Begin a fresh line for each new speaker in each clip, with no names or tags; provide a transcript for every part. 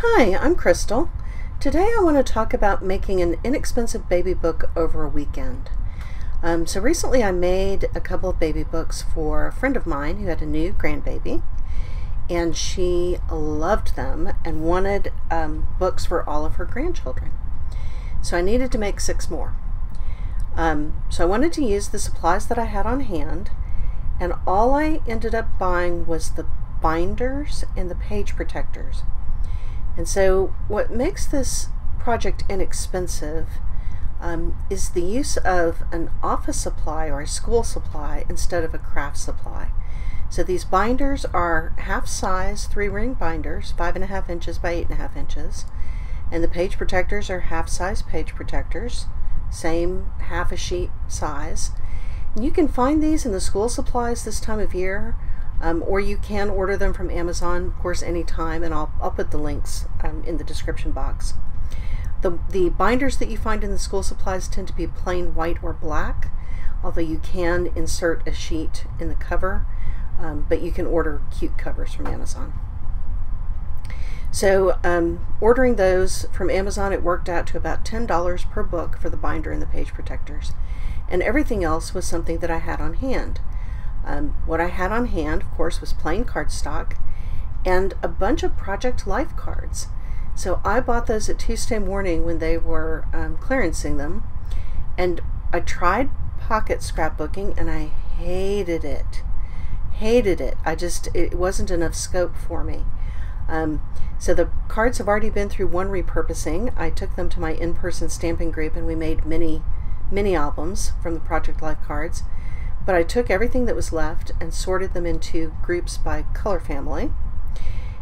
Hi, I'm Crystal. Today I want to talk about making an inexpensive baby book over a weekend. Um, so recently I made a couple of baby books for a friend of mine who had a new grandbaby and she loved them and wanted um, books for all of her grandchildren. So I needed to make six more. Um, so I wanted to use the supplies that I had on hand and all I ended up buying was the binders and the page protectors. And so what makes this project inexpensive um, is the use of an office supply or a school supply instead of a craft supply. So these binders are half size three ring binders, five and a half inches by eight and a half inches. And the page protectors are half size page protectors, same half a sheet size. And you can find these in the school supplies this time of year um, or you can order them from Amazon, of course, anytime, and I'll, I'll put the links um, in the description box. The, the binders that you find in the school supplies tend to be plain white or black, although you can insert a sheet in the cover, um, but you can order cute covers from Amazon. So um, ordering those from Amazon, it worked out to about $10 per book for the binder and the page protectors. And everything else was something that I had on hand. Um, what I had on hand, of course, was plain cardstock and a bunch of Project Life cards. So I bought those at Tuesday morning when they were um, clearancing them. And I tried pocket scrapbooking and I hated it. Hated it. I just, it wasn't enough scope for me. Um, so the cards have already been through one repurposing. I took them to my in-person stamping group and we made mini, mini albums from the Project Life cards. But I took everything that was left and sorted them into groups by color family.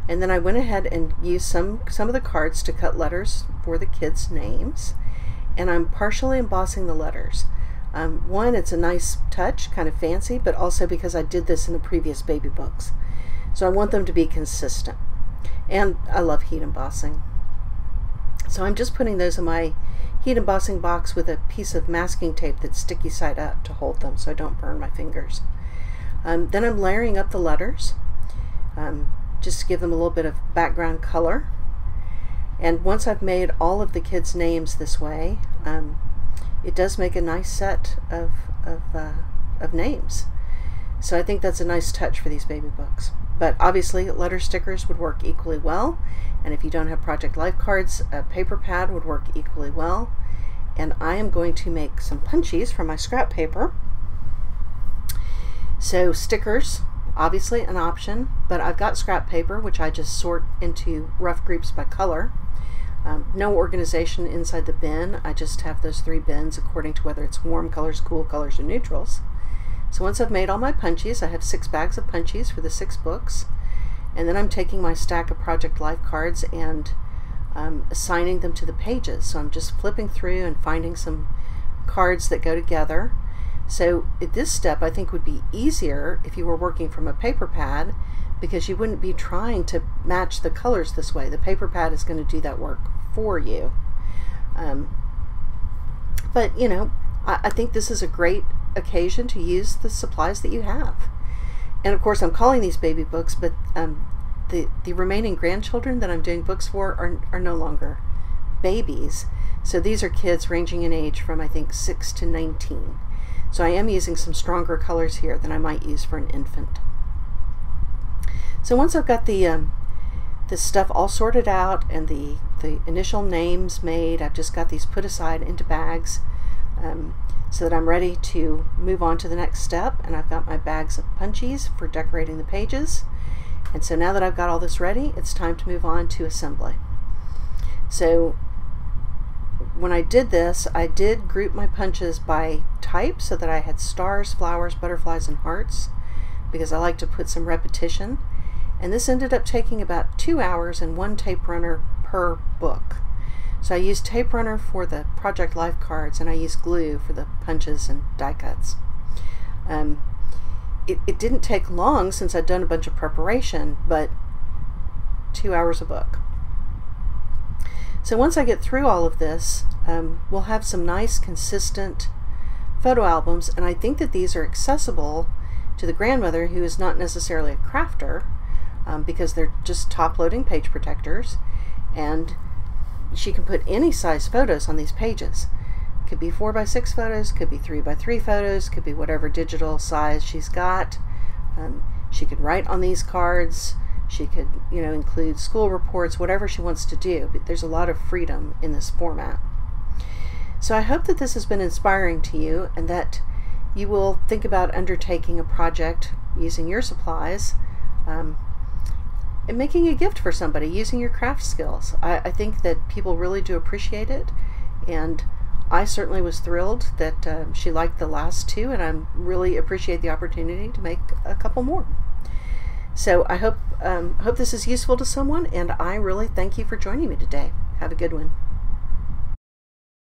And then I went ahead and used some, some of the cards to cut letters for the kids' names. And I'm partially embossing the letters. Um, one, it's a nice touch, kind of fancy, but also because I did this in the previous baby books. So I want them to be consistent. And I love heat embossing. So I'm just putting those in my heat embossing box with a piece of masking tape that's sticky side up to hold them so I don't burn my fingers. Um, then I'm layering up the letters um, just to give them a little bit of background color. And once I've made all of the kids' names this way, um, it does make a nice set of, of, uh, of names. So I think that's a nice touch for these baby books. But obviously letter stickers would work equally well. And if you don't have Project Life cards, a paper pad would work equally well. And I am going to make some punchies from my scrap paper. So stickers, obviously an option, but I've got scrap paper, which I just sort into rough groups by color. Um, no organization inside the bin. I just have those three bins according to whether it's warm colors, cool colors, or neutrals. So once I've made all my punchies, I have six bags of punchies for the six books. And then I'm taking my stack of Project Life cards and um, assigning them to the pages. So I'm just flipping through and finding some cards that go together. So at this step, I think would be easier if you were working from a paper pad because you wouldn't be trying to match the colors this way. The paper pad is going to do that work for you. Um, but, you know, I, I think this is a great occasion to use the supplies that you have. And of course, I'm calling these baby books, but um, the, the remaining grandchildren that I'm doing books for are, are no longer babies. So these are kids ranging in age from, I think, 6 to 19. So I am using some stronger colors here than I might use for an infant. So once I've got the um, the stuff all sorted out and the, the initial names made, I've just got these put aside into bags. Um, so that I'm ready to move on to the next step and I've got my bags of punchies for decorating the pages. And so now that I've got all this ready it's time to move on to assembly. So when I did this I did group my punches by type so that I had stars flowers butterflies and hearts because I like to put some repetition. And this ended up taking about two hours and one tape runner per book so I used tape runner for the Project Life cards and I used glue for the punches and die cuts. Um, it, it didn't take long since I'd done a bunch of preparation, but two hours a book. So once I get through all of this, um, we'll have some nice consistent photo albums and I think that these are accessible to the grandmother who is not necessarily a crafter um, because they're just top loading page protectors and she can put any size photos on these pages. Could be 4 by 6 photos, could be 3 by 3 photos, could be whatever digital size she's got. Um, she could write on these cards. She could, you know, include school reports, whatever she wants to do. But there's a lot of freedom in this format. So I hope that this has been inspiring to you and that you will think about undertaking a project using your supplies um, and making a gift for somebody using your craft skills. I, I, think that people really do appreciate it, and I certainly was thrilled that um, she liked the last two, and I really appreciate the opportunity to make a couple more. So I hope um, hope this is useful to someone, and I really thank you for joining me today. Have a good one.